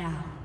down.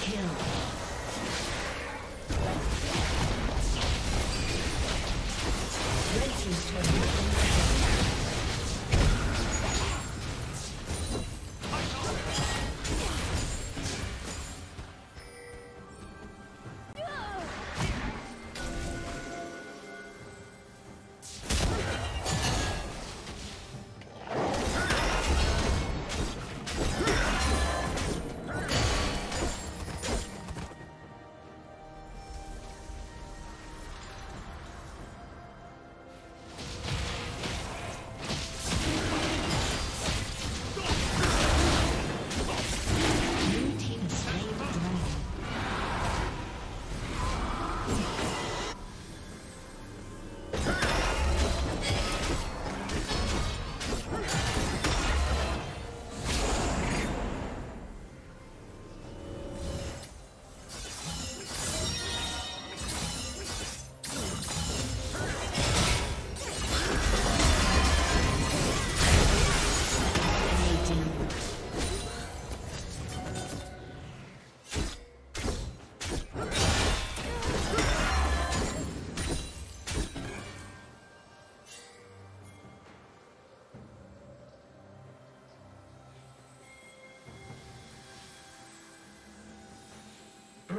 Kill.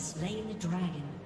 Slain the dragon.